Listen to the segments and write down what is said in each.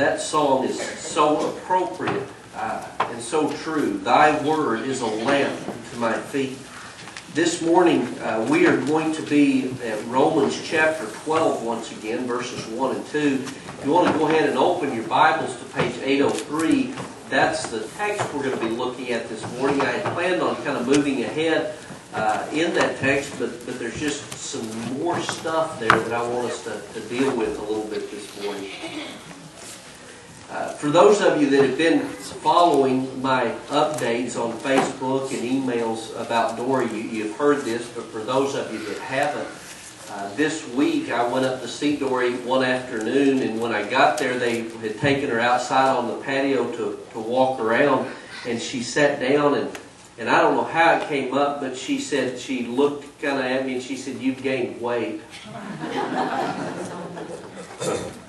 That song is so appropriate uh, and so true. Thy word is a lamp to my feet. This morning, uh, we are going to be at Romans chapter 12 once again, verses 1 and 2. If you want to go ahead and open your Bibles to page 803, that's the text we're going to be looking at this morning. I had planned on kind of moving ahead uh, in that text, but, but there's just some more stuff there that I want us to, to deal with a little bit this morning. Uh, for those of you that have been following my updates on Facebook and emails about Dory, you, you've heard this, but for those of you that haven't, uh, this week I went up to see Dory one afternoon, and when I got there, they had taken her outside on the patio to, to walk around, and she sat down, and, and I don't know how it came up, but she said, she looked kind of at me, and she said, You've gained weight.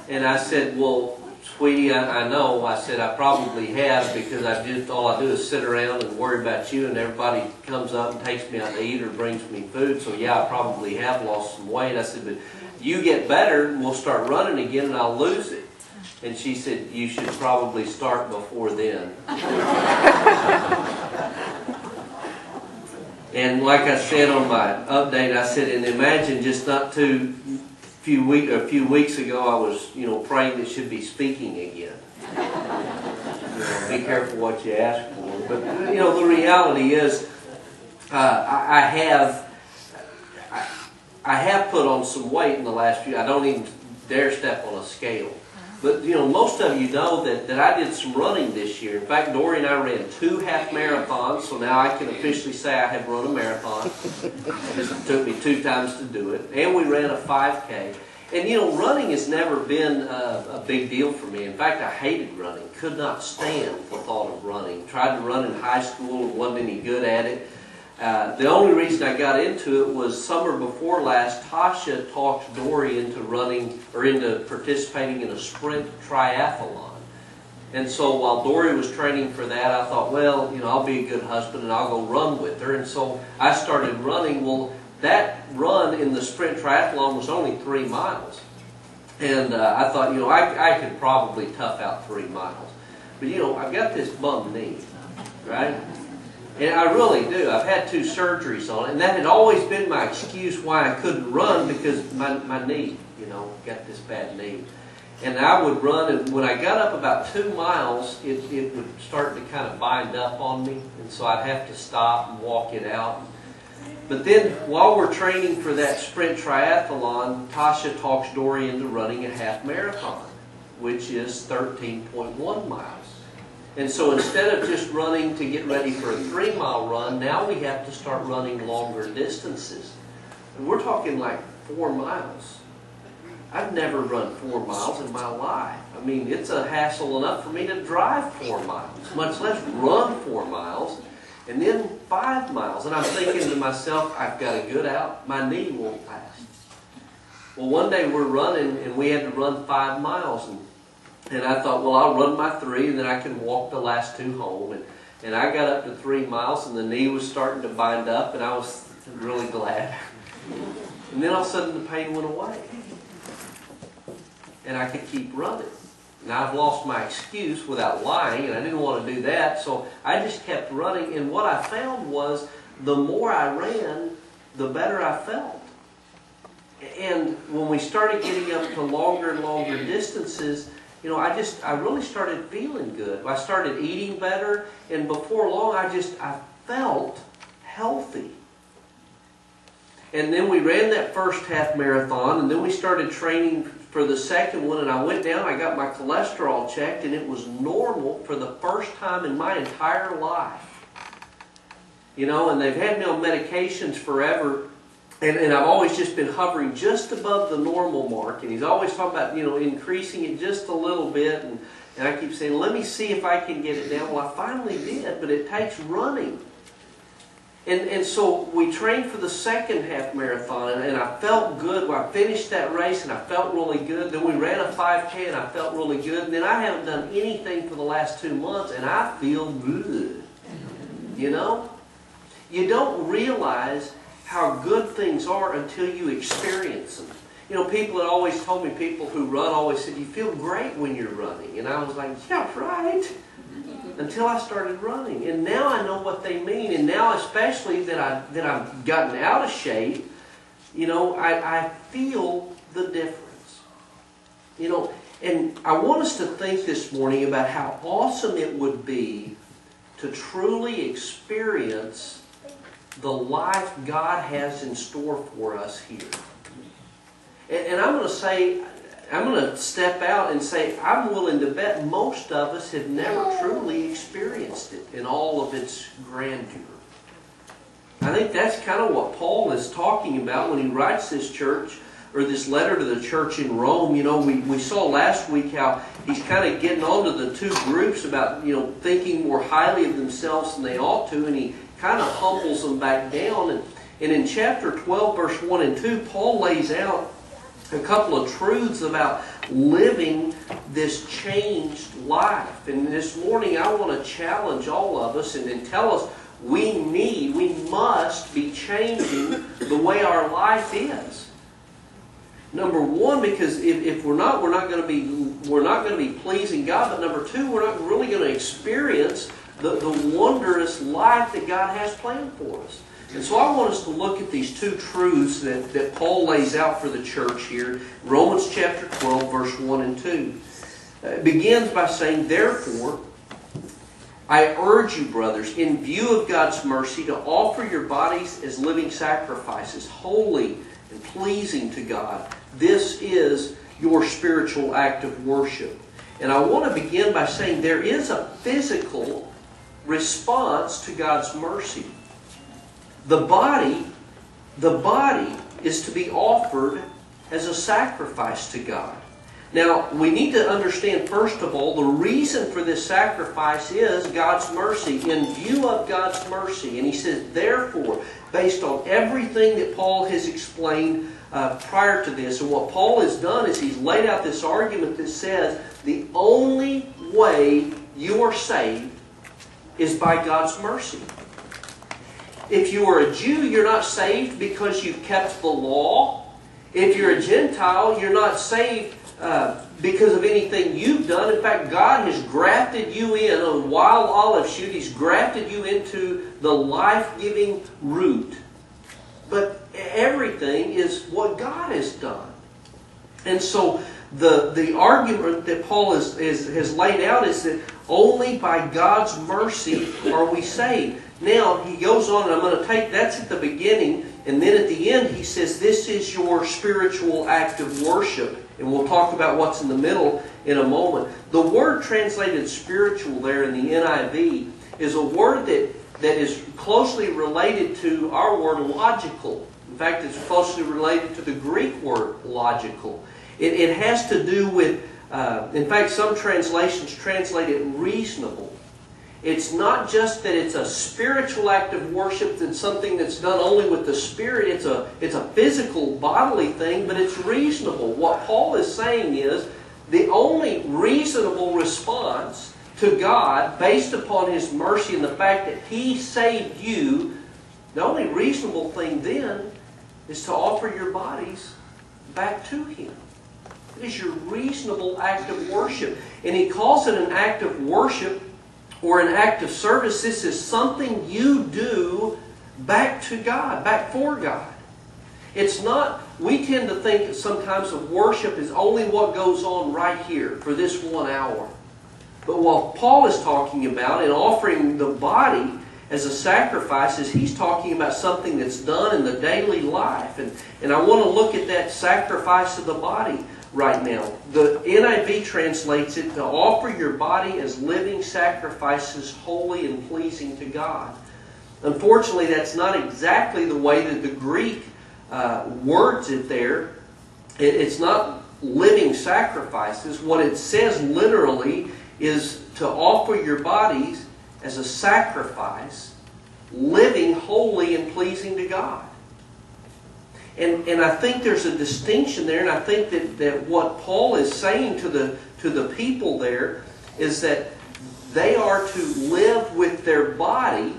and I said, Well, Sweetie, I, I know. I said I probably have because I just all I do is sit around and worry about you, and everybody comes up and takes me out to eat or brings me food. So yeah, I probably have lost some weight. I said, but you get better, and we'll start running again, and I'll lose it. And she said, you should probably start before then. and like I said on my update, I said, and imagine just not too few week a few weeks ago, I was you know praying that should be speaking again. Be careful what you ask for. But you know the reality is, uh, I, I, have I, I have put on some weight in the last few. I don't even dare step on a scale. But you know, most of you know that, that I did some running this year. In fact, Dory and I ran two half marathons, so now I can officially say I have run a marathon. it took me two times to do it. And we ran a 5K. And you know, running has never been a, a big deal for me. In fact, I hated running. Could not stand the thought of running. Tried to run in high school and wasn't any good at it. Uh, the only reason I got into it was summer before last, Tasha talked Dory into running or into participating in a sprint triathlon. And so while Dory was training for that, I thought, well, you know, I'll be a good husband and I'll go run with her. And so I started running. Well, that run in the sprint triathlon was only three miles. And uh, I thought, you know, I, I could probably tough out three miles. But, you know, I've got this bum knee, right? And I really do. I've had two surgeries on it, and that had always been my excuse why I couldn't run because my, my knee, you know, got this bad knee. And I would run, and when I got up about two miles, it, it would start to kind of bind up on me, and so I'd have to stop and walk it out. But then, while we're training for that sprint triathlon, Tasha talks Dory into running a half marathon, which is 13.1 miles. And so instead of just running to get ready for a three mile run, now we have to start running longer distances. And we're talking like four miles. I've never run four miles in my life. I mean, it's a hassle enough for me to drive four miles, much less run four miles, and then five miles. And I'm thinking to myself, I've got a good out, my knee won't last. Well, one day we're running, and we had to run five miles, and and I thought, well, I'll run my three, and then I can walk the last two home. And, and I got up to three miles, and the knee was starting to bind up, and I was really glad. And then all of a sudden, the pain went away. And I could keep running. And I've lost my excuse without lying, and I didn't want to do that, so I just kept running. And what I found was the more I ran, the better I felt. And when we started getting up to longer and longer distances, you know, I just, I really started feeling good. I started eating better, and before long, I just, I felt healthy. And then we ran that first half marathon, and then we started training for the second one, and I went down, I got my cholesterol checked, and it was normal for the first time in my entire life. You know, and they've had me on medications forever, and, and I've always just been hovering just above the normal mark. And he's always talking about, you know, increasing it just a little bit. And, and I keep saying, let me see if I can get it down. Well, I finally did, but it takes running. And, and so we trained for the second half marathon, and, I felt good. When I finished that race, and I felt really good. Then we ran a 5K, and I felt really good. And then I haven't done anything for the last two months, and I feel good. You know? You don't realize how good things are until you experience them. you know, people had always told me, people who run always said, you feel great when you're running. And I was like, yeah, right. Until I started running. And now I know what they mean. And now especially that, I, that I've gotten out of shape, you know, I, I feel the difference. You know, and I want us to think this morning about how awesome it would be to truly experience the life God has in store for us here. And, and I'm going to say, I'm going to step out and say, I'm willing to bet most of us have never truly experienced it in all of its grandeur. I think that's kind of what Paul is talking about when he writes this church or this letter to the church in Rome. You know, we, we saw last week how he's kind of getting onto the two groups about, you know, thinking more highly of themselves than they ought to, and he kind of humbles them back down. And, and in chapter 12, verse 1 and 2, Paul lays out a couple of truths about living this changed life. And this morning I want to challenge all of us and, and tell us we need, we must be changing the way our life is. Number one, because if, if we're not, we're not going to be we're not going to be pleasing God. But number two, we're not really going to experience the, the wondrous life that God has planned for us. And so I want us to look at these two truths that, that Paul lays out for the church here. Romans chapter 12, verse 1 and 2. Uh, it begins by saying, Therefore, I urge you, brothers, in view of God's mercy, to offer your bodies as living sacrifices, holy and pleasing to God. This is your spiritual act of worship. And I want to begin by saying there is a physical response to God's mercy. The body, the body is to be offered as a sacrifice to God. Now, we need to understand, first of all, the reason for this sacrifice is God's mercy, in view of God's mercy. And he says, therefore, based on everything that Paul has explained uh, prior to this, and what Paul has done is he's laid out this argument that says the only way you are saved is by God's mercy. If you are a Jew, you're not saved because you've kept the law. If you're a Gentile, you're not saved uh, because of anything you've done. In fact, God has grafted you in a wild olive shoot. He's grafted you into the life-giving root. But everything is what God has done. And so the, the argument that Paul is, is, has laid out is that only by God's mercy are we saved. Now, he goes on, and I'm going to take that's at the beginning, and then at the end, he says, This is your spiritual act of worship. And we'll talk about what's in the middle in a moment. The word translated spiritual there in the NIV is a word that, that is closely related to our word logical. In fact, it's closely related to the Greek word logical. It, it has to do with, uh, in fact, some translations translate it reasonable. It's not just that it's a spiritual act of worship that's something that's done only with the spirit. It's a, it's a physical, bodily thing, but it's reasonable. What Paul is saying is the only reasonable response to God based upon His mercy and the fact that He saved you, the only reasonable thing then is to offer your bodies back to Him. It is your reasonable act of worship. And He calls it an act of worship or an act of service. This is something you do back to God, back for God. It's not, we tend to think sometimes of worship is only what goes on right here for this one hour. But what Paul is talking about in offering the body as a sacrifice is he's talking about something that's done in the daily life. And, and I want to look at that sacrifice of the body right now. The NIV translates it to offer your body as living sacrifices, holy and pleasing to God. Unfortunately, that's not exactly the way that the Greek uh, words it there. It, it's not living sacrifices. What it says literally is to offer your bodies as a sacrifice, living holy and pleasing to God. And, and I think there's a distinction there, and I think that, that what Paul is saying to the, to the people there is that they are to live with their body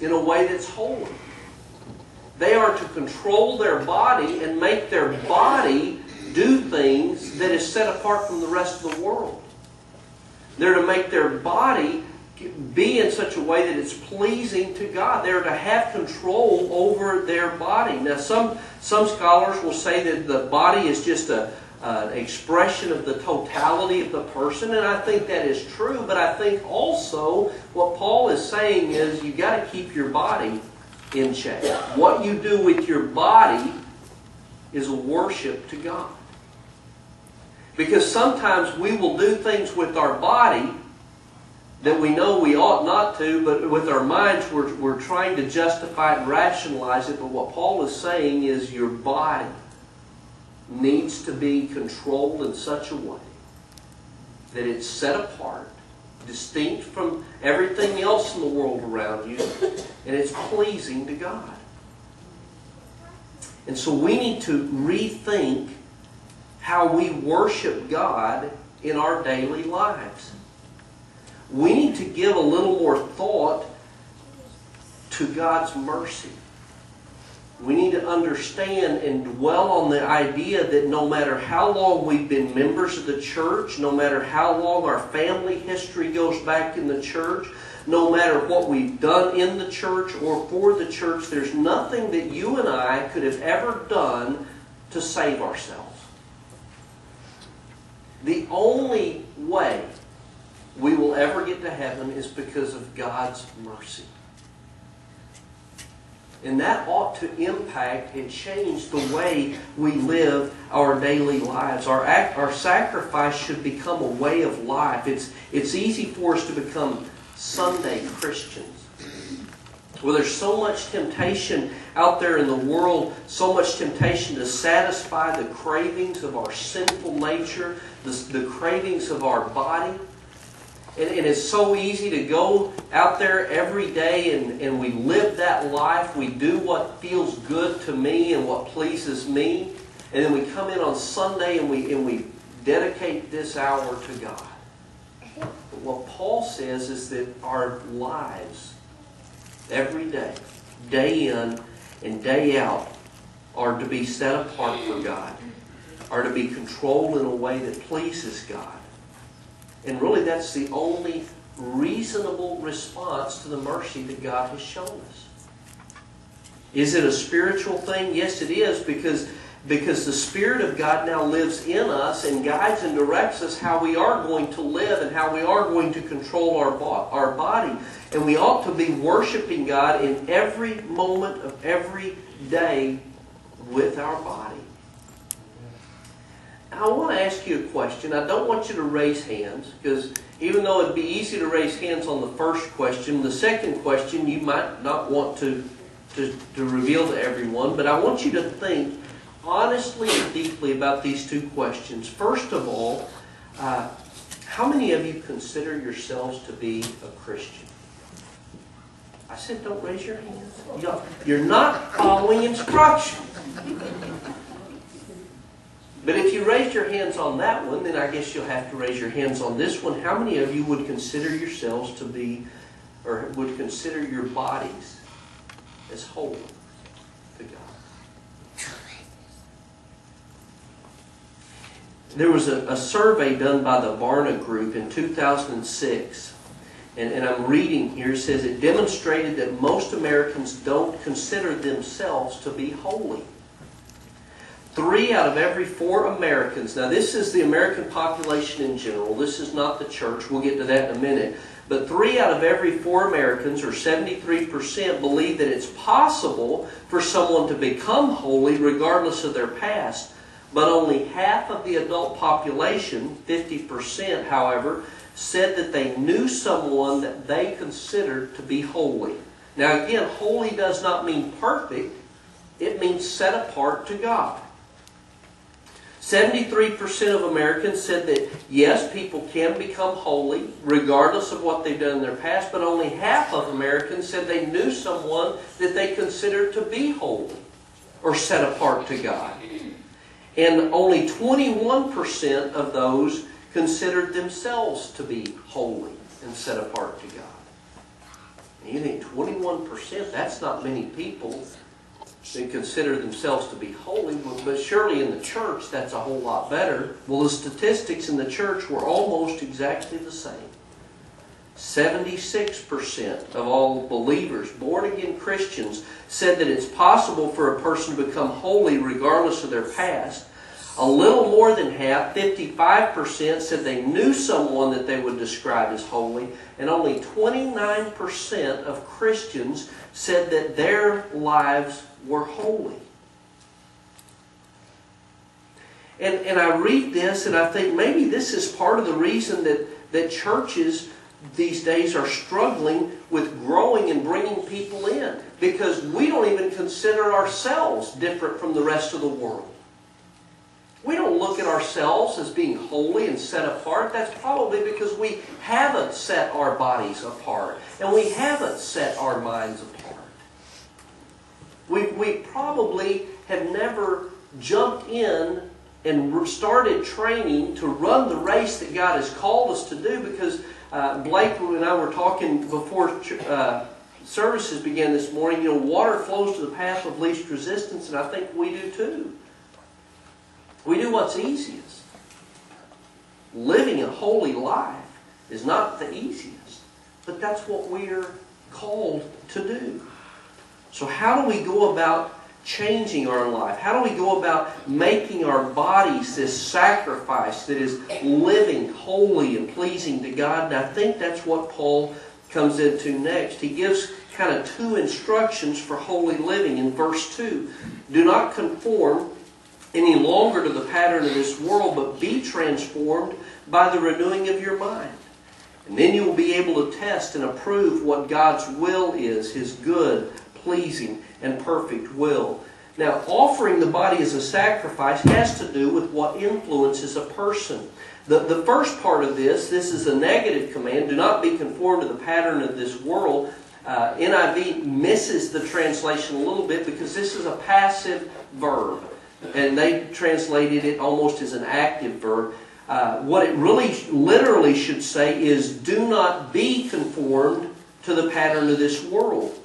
in a way that's holy. They are to control their body and make their body do things that is set apart from the rest of the world. They're to make their body be in such a way that it's pleasing to God. They're to have control over their body. Now, some, some scholars will say that the body is just a, an expression of the totality of the person, and I think that is true, but I think also what Paul is saying is you've got to keep your body in check. What you do with your body is a worship to God. Because sometimes we will do things with our body that we know we ought not to, but with our minds we're, we're trying to justify and rationalize it. But what Paul is saying is your body needs to be controlled in such a way that it's set apart, distinct from everything else in the world around you, and it's pleasing to God. And so we need to rethink how we worship God in our daily lives we need to give a little more thought to God's mercy. We need to understand and dwell on the idea that no matter how long we've been members of the church, no matter how long our family history goes back in the church, no matter what we've done in the church or for the church, there's nothing that you and I could have ever done to save ourselves. The only way we will ever get to heaven is because of God's mercy. And that ought to impact and change the way we live our daily lives. Our, act, our sacrifice should become a way of life. It's, it's easy for us to become Sunday Christians. Well, there's so much temptation out there in the world, so much temptation to satisfy the cravings of our sinful nature, the, the cravings of our body. And, and it's so easy to go out there every day and, and we live that life. We do what feels good to me and what pleases me. And then we come in on Sunday and we, and we dedicate this hour to God. But what Paul says is that our lives, every day, day in and day out, are to be set apart for God, are to be controlled in a way that pleases God. And really, that's the only reasonable response to the mercy that God has shown us. Is it a spiritual thing? Yes, it is, because, because the Spirit of God now lives in us and guides and directs us how we are going to live and how we are going to control our, bo- our body. And we ought to be worshiping God in every moment of every day with our body. I want to ask you a question. I don't want you to raise hands because even though it'd be easy to raise hands on the first question, the second question you might not want to, to, to reveal to everyone, but I want you to think honestly and deeply about these two questions. First of all, uh, how many of you consider yourselves to be a Christian? I said, don't raise your hands. You're not following instructions. But if you raised your hands on that one, then I guess you'll have to raise your hands on this one. How many of you would consider yourselves to be, or would consider your bodies as holy to God? There was a, a survey done by the Barna Group in 2006 and, and, I'm reading here, it says it demonstrated that most Americans don't consider themselves to be holy. Three out of every four Americans, now this is the American population in general, this is not the church, we'll get to that in a minute, but three out of every four Americans, or 73%, believe that it's possible for someone to become holy regardless of their past. But only half of the adult population, 50%, however, said that they knew someone that they considered to be holy. Now, again, holy does not mean perfect, it means set apart to God. 73% of Americans said that yes, people can become holy regardless of what they've done in their past, but only half of Americans said they knew someone that they considered to be holy or set apart to God. And only 21% of those considered themselves to be holy and set apart to God. And you think 21%, that's not many people. And consider themselves to be holy, but- surely in the church that's a whole lot better. Well, the statistics in the church were almost exactly the same. 76% of all believers, born again Christians, said that it's possible for a person to become holy regardless of their past. A little more than half, 55%, said they knew someone that they would describe as holy, and only 29% of Christians said that their lives were holy. And, and I read this and I think maybe this is part of the reason that, that churches these days are struggling with growing and bringing people in because we don't even consider ourselves different from the rest of the world. We don't look at ourselves as being holy and set apart. That's probably because we haven't set our bodies apart and we haven't set our minds apart. We, we probably have never jumped in and started training to run the race that God has called us to do because uh, Blake and I were talking before uh, services began this morning. You know, water flows to the path of least resistance, and I think we do too. We do what's easiest. Living a holy life is not the easiest, but that's what we're called to do. So, how do we go about changing our life? How do we go about making our bodies this sacrifice that is living holy and pleasing to God? And I think that's what Paul comes into next. He gives kind of two instructions for holy living in verse 2. Do not conform any longer to the pattern of this world, but be transformed by the renewing of your mind. And then you will be able to test and approve what God's will is, His good, pleasing, and perfect will. Now, offering the body as a sacrifice has to do with what influences a person. The, the first part of this, this is a negative command do not be conformed to the pattern of this world. Uh, NIV misses the translation a little bit because this is a passive verb. And they translated it almost as an active verb. Uh, what it really literally should say is do not be conformed to the pattern of this world.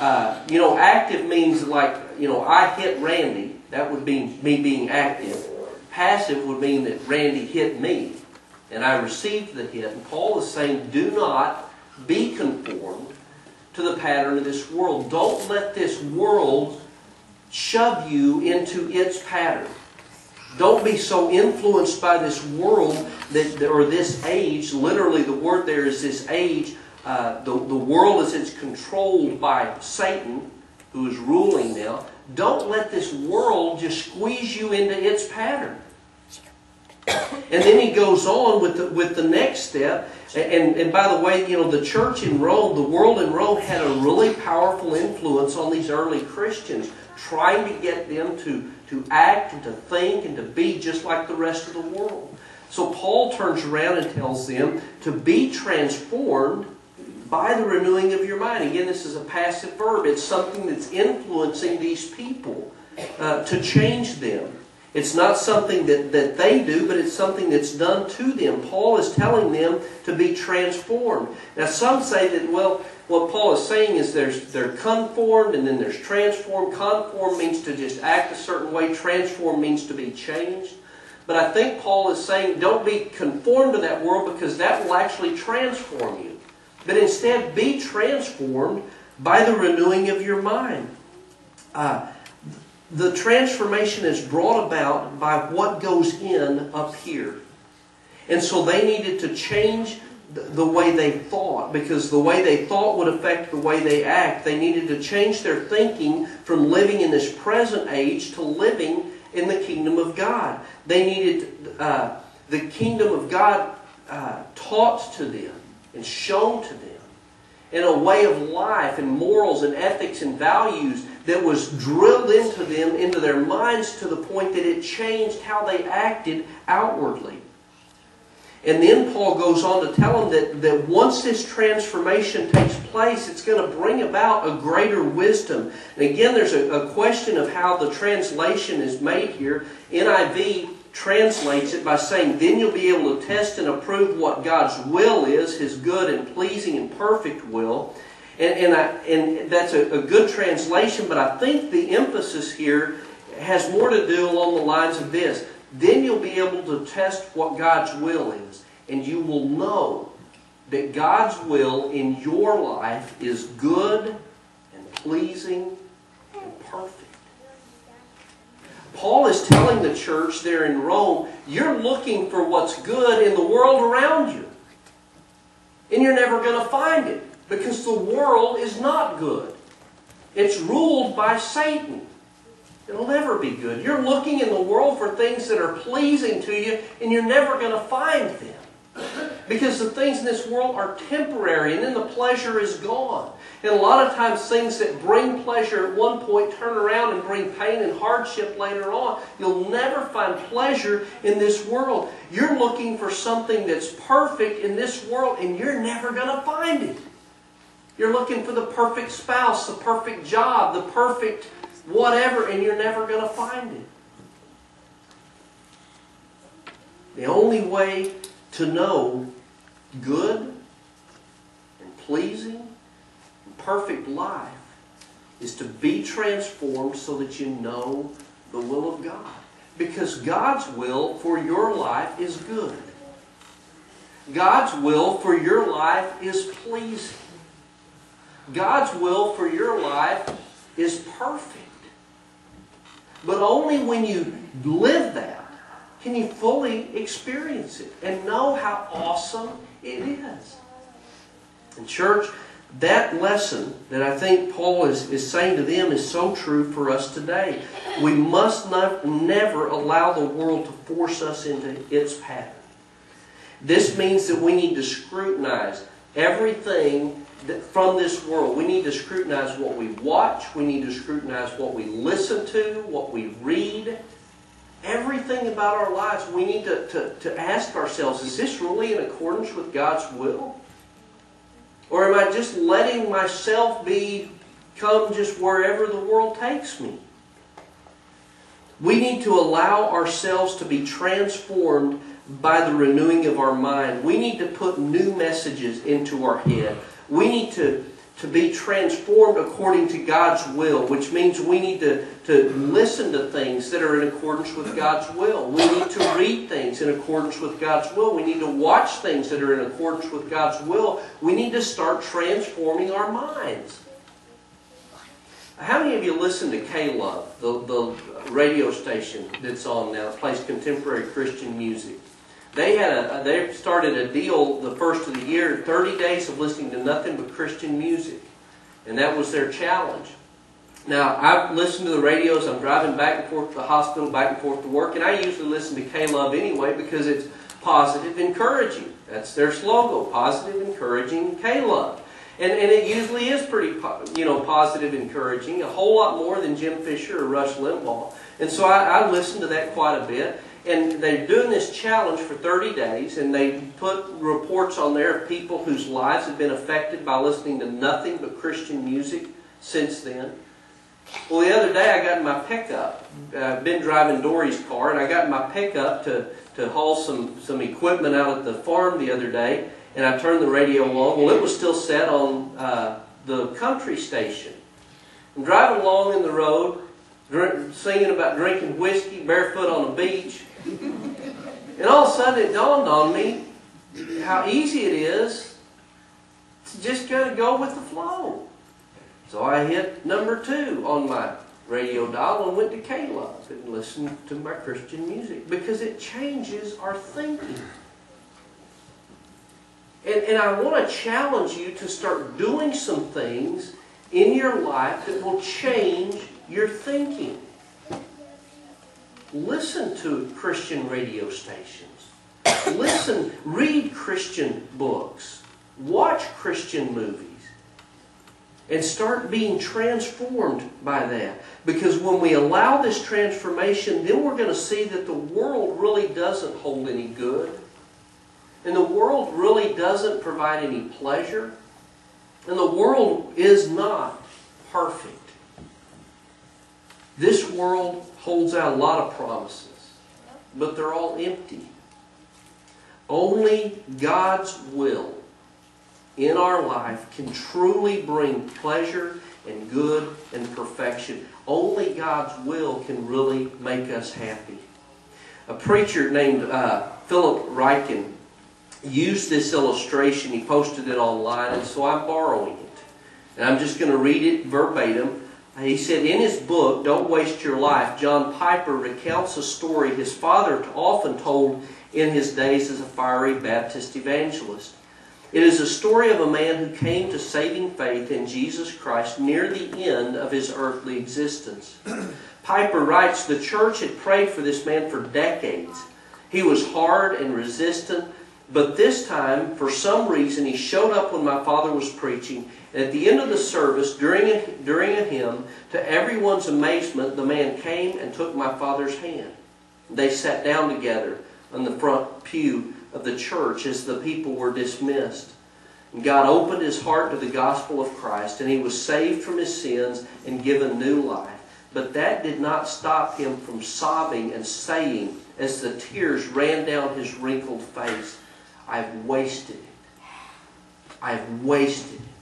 Uh, you know, active means like, you know, I hit Randy. That would be me being active. Passive would mean that Randy hit me and I received the hit. And Paul is saying, do not be conformed to the pattern of this world. Don't let this world shove you into its pattern. Don't be so influenced by this world that, or this age. Literally, the word there is this age uh, the, the world as it's controlled by Satan, who is ruling now, don't let this world just squeeze you into its pattern. And then he goes on with the, with the next step. And, and by the way, you know, the church in Rome, the world in Rome had a really powerful influence on these early Christians, trying to get them to, to act and to think and to be just like the rest of the world. So Paul turns around and tells them to be transformed by the renewing of your mind. Again, this is a passive verb. It's something that's influencing these people uh, to change them. It's not something that, that they do, but it's something that's done to them. Paul is telling them to be transformed. Now, some say that, well, what Paul is saying is there's they're conformed and then there's transformed. Conform means to just act a certain way. Transform means to be changed. But I think Paul is saying don't be conformed to that world because that will actually transform you but instead be transformed by the renewing of your mind. Uh, the transformation is brought about by what goes in up here. And so they needed to change the way they thought because the way they thought would affect the way they act. They needed to change their thinking from living in this present age to living in the kingdom of God. They needed uh, the kingdom of God uh, taught to them and shown to them in a way of life and morals and ethics and values that was drilled into them, into their minds, to the point that it changed how they acted outwardly. And then Paul goes on to tell them that, that once this transformation takes place, it's going to bring about a greater wisdom. And again, there's a, a question of how the translation is made here. NIV translates it by saying, Then you'll be able to test and approve what God's will is, His good and pleasing and perfect will. And, and, I, and that's a, a good translation, but I think the emphasis here has more to do along the lines of this. Then you'll be able to test what God's will is, and you will know that God's will in your life is good and pleasing and perfect. Paul is telling the church there in Rome, you're looking for what's good in the world around you. And you're never going to find it because the world is not good. It's ruled by Satan. It'll never be good. You're looking in the world for things that are pleasing to you, and you're never going to find them. Because the things in this world are temporary, and then the pleasure is gone. And a lot of times, things that bring pleasure at one point turn around and bring pain and hardship later on. You'll never find pleasure in this world. You're looking for something that's perfect in this world, and you're never going to find it. You're looking for the perfect spouse, the perfect job, the perfect whatever, and you're never going to find it. The only way to know good and pleasing and perfect life is to be transformed so that you know the will of God. Because God's will for your life is good. God's will for your life is pleasing. God's will for your life is perfect. But only when you live that can you fully experience it and know how awesome it is. And church, that lesson that I think Paul is, is saying to them is so true for us today. We must not, never allow the world to force us into its pattern. This means that we need to scrutinize everything from this world. We need to scrutinize what we watch. We need to scrutinize what we listen to, what we read. Everything about our lives, we need to, to, to ask ourselves, is this really in accordance with God's will? Or am I just letting myself be come just wherever the world takes me? We need to allow ourselves to be transformed by the renewing of our mind. We need to put new messages into our head. We need to, to be transformed according to God's will, which means we need to, to listen to things that are in accordance with God's will. We need to read things in accordance with God's will. We need to watch things that are in accordance with God's will. We need to start transforming our minds. How many of you listen to K-Love, the, the radio station that's on now? Plays contemporary Christian music. They had a they started a deal the first of the year, 30 days of listening to nothing but Christian music. And that was their challenge. Now, I've listened to the radios. I'm driving back and forth to the hospital, back and forth to work, and I usually listen to K-Love anyway because it's positive, encouraging. That's their slogan, positive, encouraging, K-Love. And, and it usually is pretty, you know, positive, encouraging, a whole lot more than Jim Fisher or Rush Limbaugh. And so I, I listen to that quite a bit. And they're doing this challenge for 30 days, and they put reports on there of people whose lives have been affected by listening to nothing but Christian music since then. Well, the other day I got in my pickup. I've been driving Dory's car, and I got in my pickup to, to haul some, some equipment out at the farm the other day, and I turned the radio on. Well, it was still set on uh, the country station. I'm driving along in the road, drink, singing about drinking whiskey barefoot on the beach, and all of a sudden it dawned on me how easy it is to just of go with the flow. So I hit number two on my radio dial and went to K-Love and listened to my Christian music because it changes our thinking. And, and I want to challenge you to start doing some things in your life that will change your thinking. Listen to Christian radio stations. Listen, read Christian books. Watch Christian movies. And start being transformed by that. Because when we allow this transformation, then we're going to see that the world really doesn't hold any good. And the world really doesn't provide any pleasure. And the world is not perfect. This world holds out a lot of promises, but they're all empty. Only God's will in our life can truly bring pleasure and good and perfection. Only God's will can really make us happy. A preacher named uh, Philip Ryken used this illustration. He posted it online, and so I'm borrowing it. And I'm just going to read it verbatim. Uh, he said, in his book, Don't Waste Your Life, John Piper recounts a story his father often told in his days as a fiery Baptist evangelist. It is a story of a man who came to saving faith in Jesus Christ near the end of his earthly existence. Piper writes, The church had prayed for this man for decades. He was hard and resistant, but this time, for some reason, he showed up when my father was preaching. And at the end of the service, during a, during a hymn, to everyone's amazement, the man came and took my father's hand. They sat down together on the front pew of the church as the people were dismissed. And God opened his heart to the gospel of Christ, and he was saved from his sins and given new life. But that did not stop him from sobbing and saying, as the tears ran down his wrinkled face, I've wasted it. I've wasted it.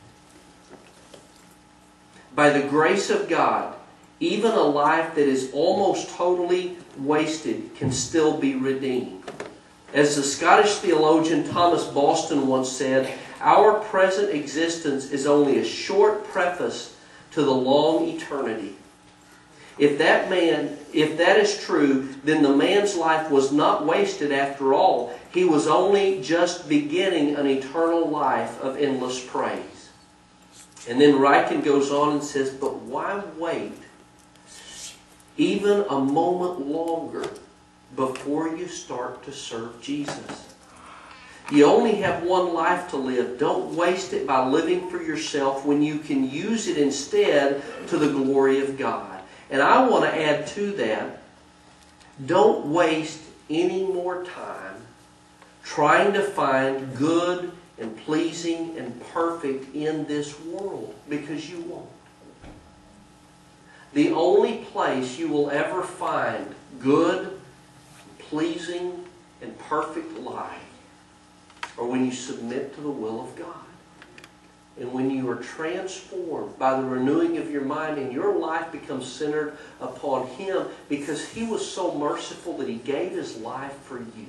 By the grace of God, even a life that is almost totally wasted can still be redeemed. As the Scottish theologian Thomas Boston once said, our present existence is only a short preface to the long eternity. If that man, if that is true, then the man's life was not wasted after all. He was only just beginning an eternal life of endless praise. And then Ryken goes on and says, But why wait even a moment longer before you start to serve Jesus? You only have one life to live. Don't waste it by living for yourself when you can use it instead to the glory of God. And I want to add to that, don't waste any more time trying to find good and pleasing and perfect in this world because you won't. The only place you will ever find good, pleasing, and perfect life are when you submit to the will of God. And when you are transformed by the renewing of your mind and your life becomes centered upon Him because He was so merciful that He gave His life for you.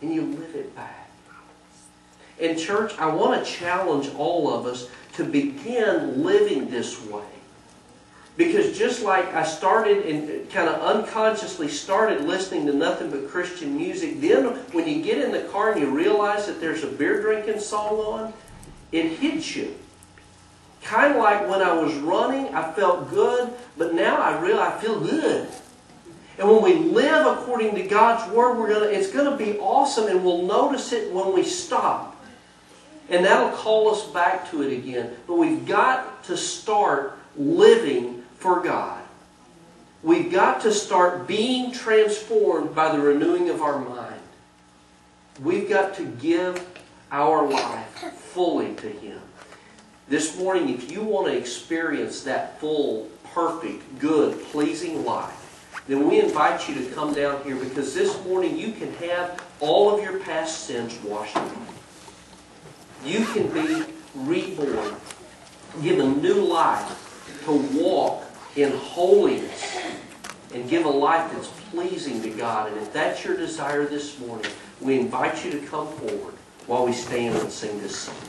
And you live it back. And church, I want to challenge all of us to begin living this way. Because just like I started and kind of unconsciously started listening to nothing but Christian music, then when you get in the car and you realize that there's a beer drinking song on, it hits you. Kind of like when I was running, I felt good, but now I realize I feel good. And when we live according to God's Word, we're gonna, it's going to be awesome, and we'll notice it when we stop. And that'll call us back to it again. But we've got to start living for God. We've got to start being transformed by the renewing of our mind. We've got to give our life fully to Him. This morning, if you want to experience that full, perfect, good, pleasing life, then we invite you to come down here because this morning you can have all of your past sins washed away. You can be reborn, given new life to walk in holiness and give a life that's pleasing to God. And if that's your desire this morning, we invite you to come forward while we stand and sing this.